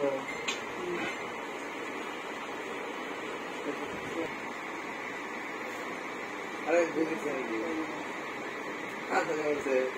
ど。あれ、出てきない。ま。す。